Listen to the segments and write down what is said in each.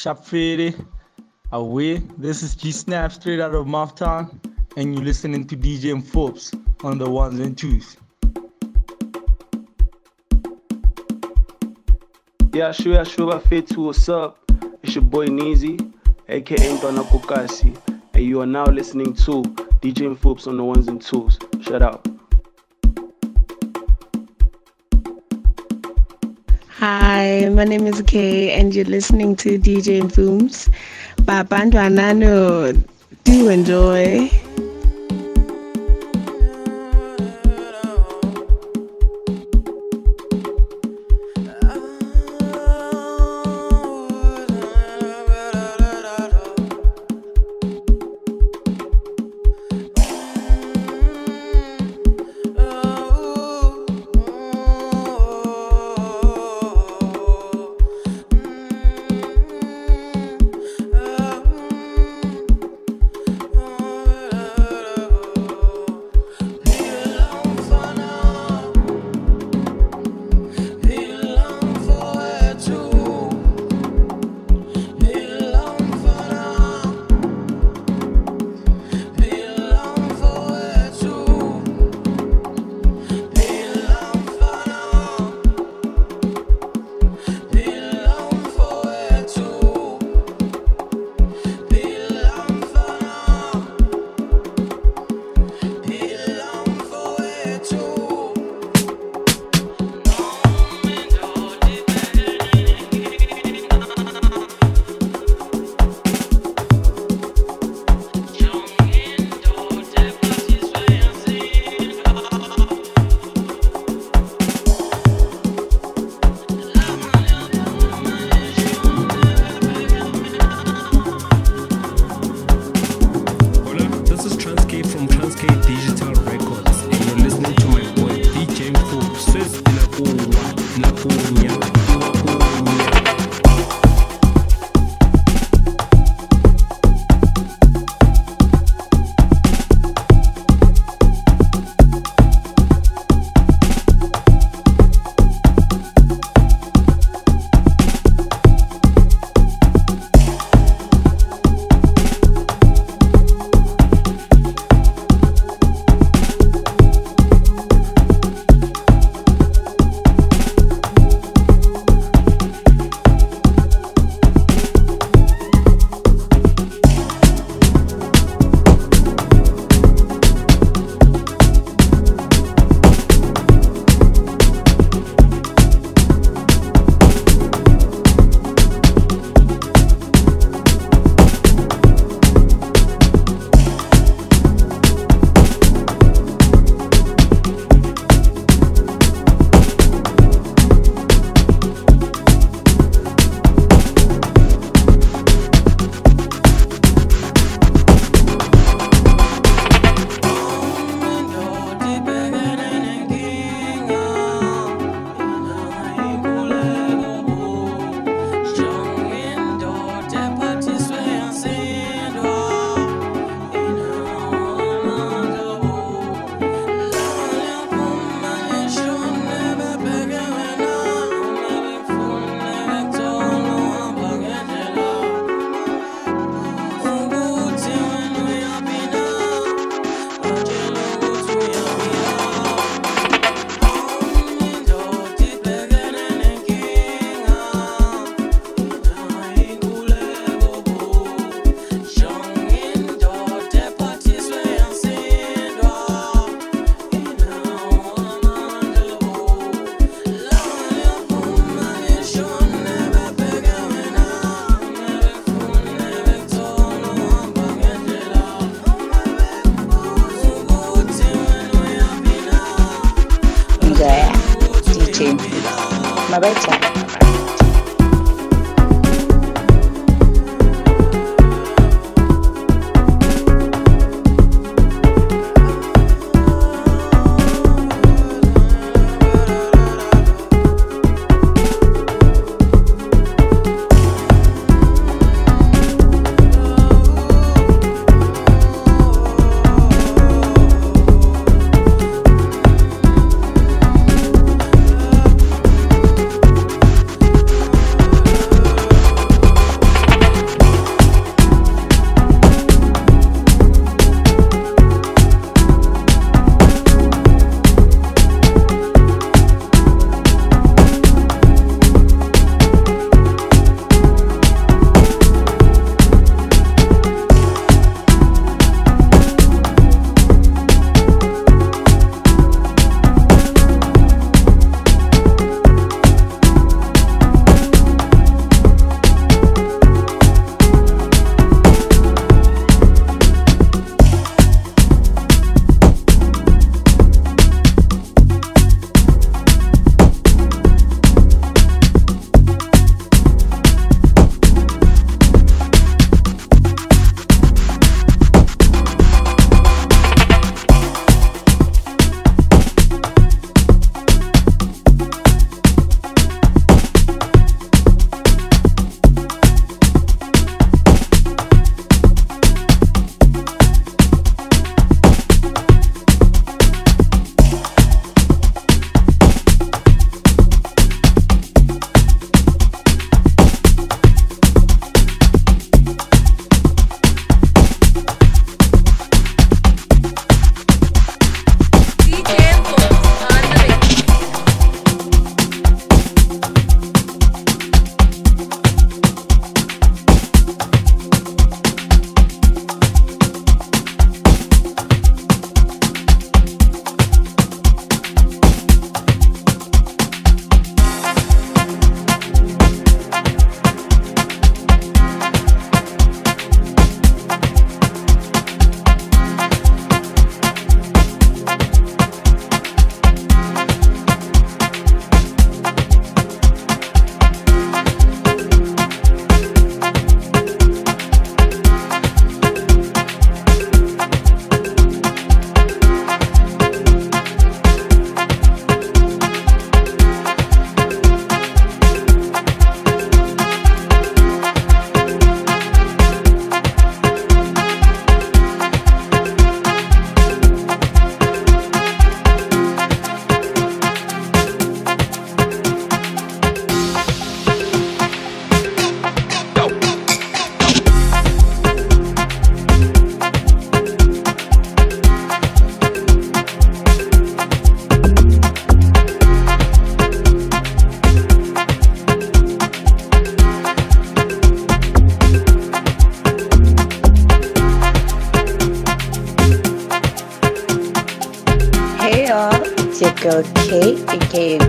Shop Fede, away. This is G Snap straight out of Mouthtown, and you're listening to DJ Forbes on the ones and twos. Yeah, sure, yeah, sure, Bafetu, what's up? It's your boy Neezy, aka Donna Kokasi, and you are now listening to DJ Forbes on the ones and twos. Shout out. Hi, my name is Kay, and you're listening to DJ Fooms. Babantu Anano, do enjoy.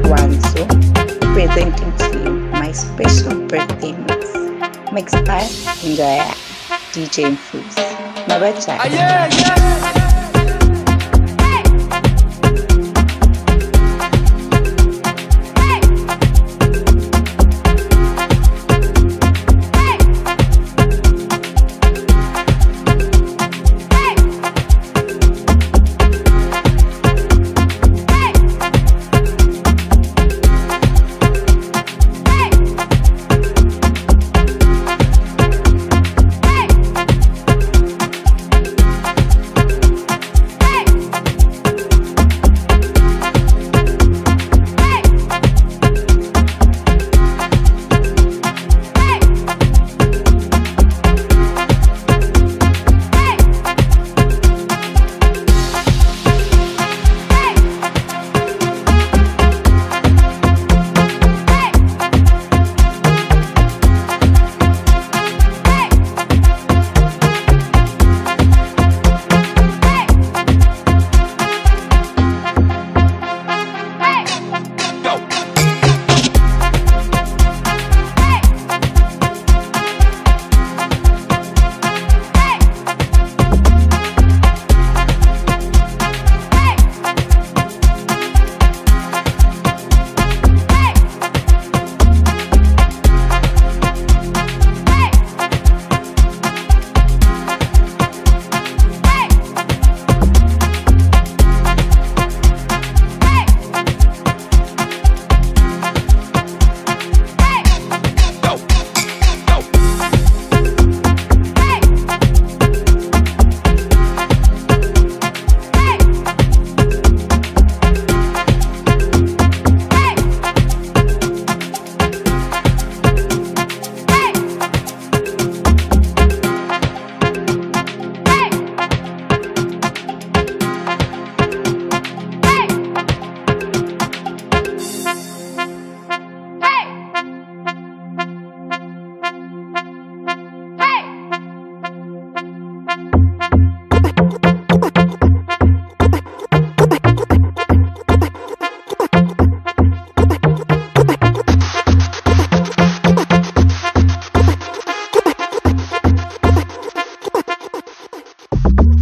Guanzo, presenting to you my special birthday mix. Mixed by Enjoy DJ Foods. Mabacha.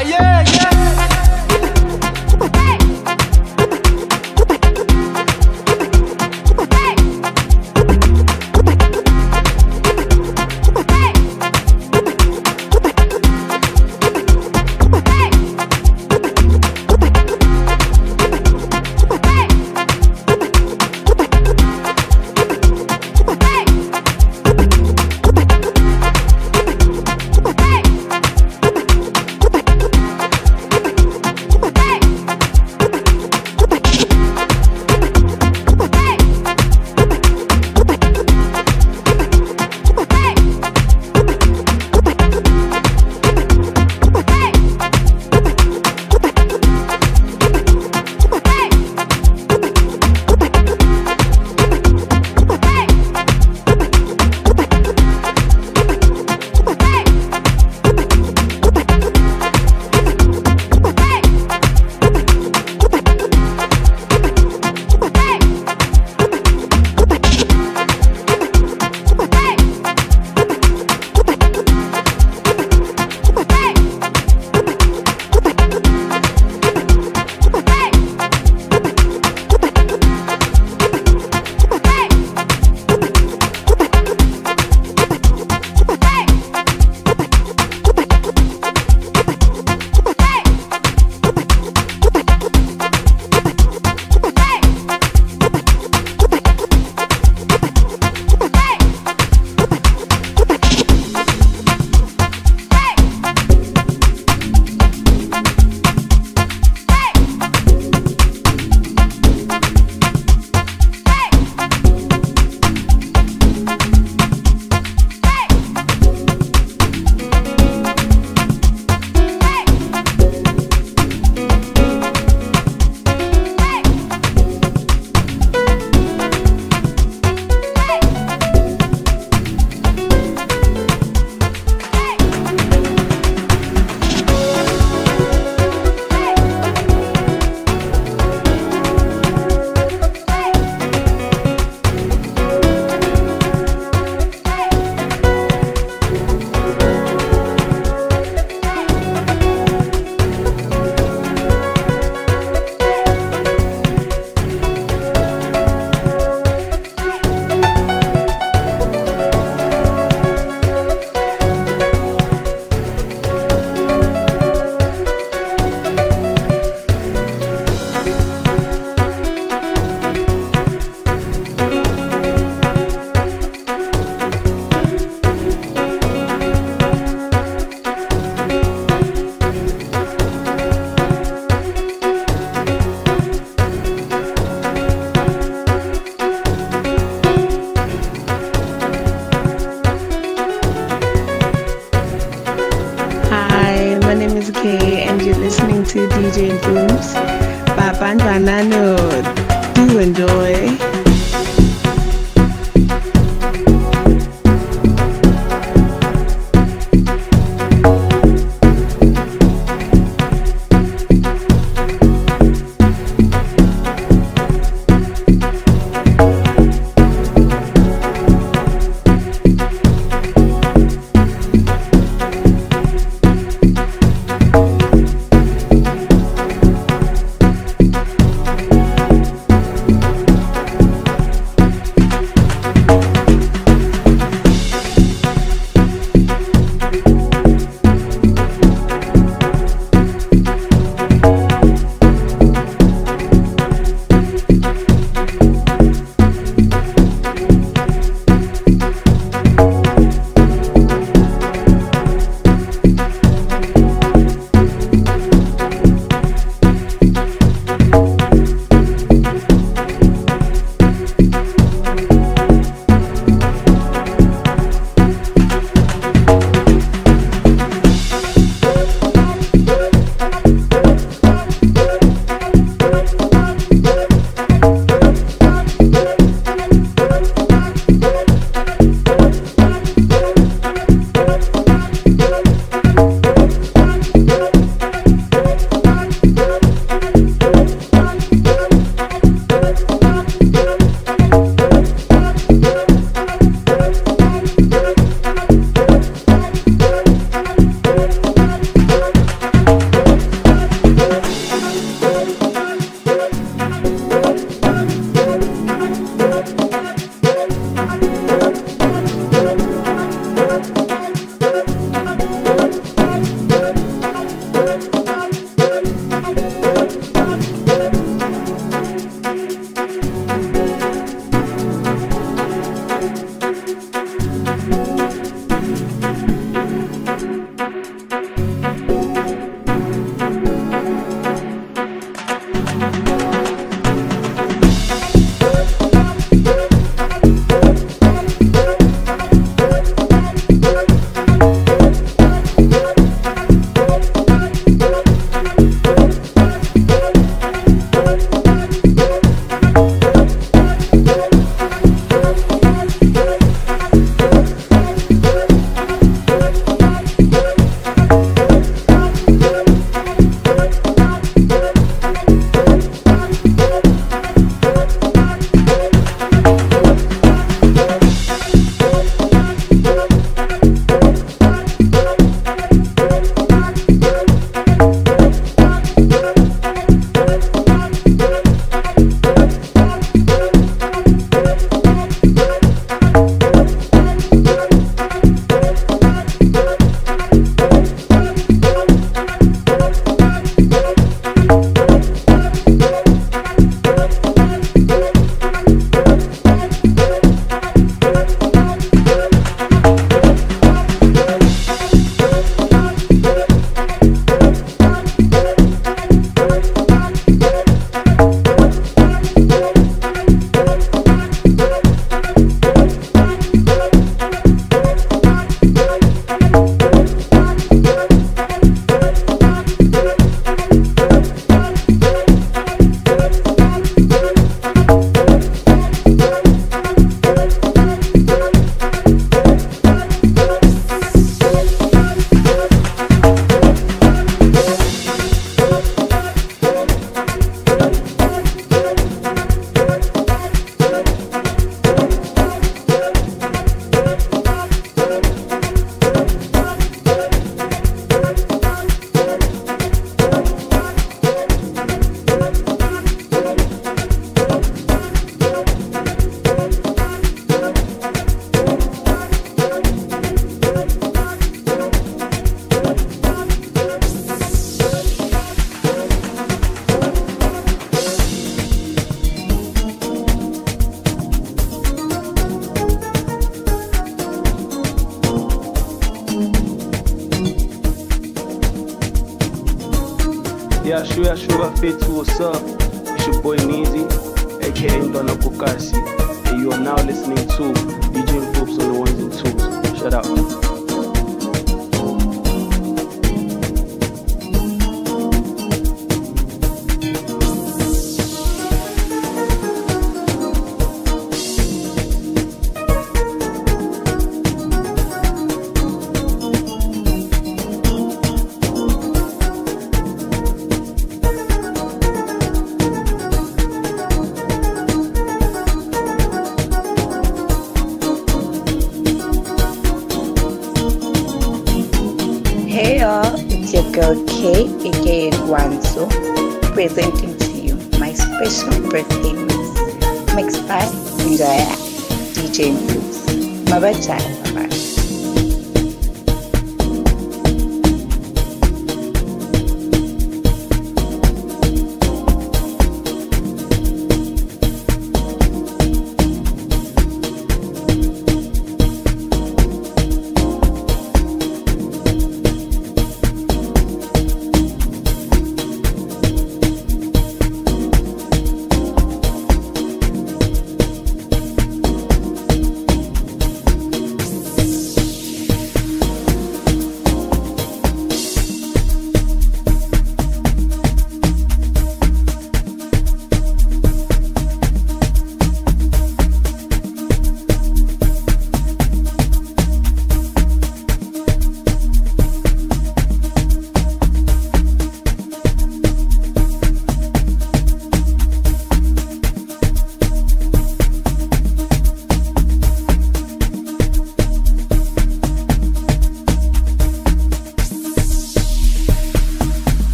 Ah, yeah, yeah. Yeah, sure, yeah, sure, fit to what's up? It's your boy Neezy, aka Donna Bukasi, and you are now listening to DJ Foops on the ones and twos. Shut up.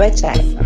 Bye bye,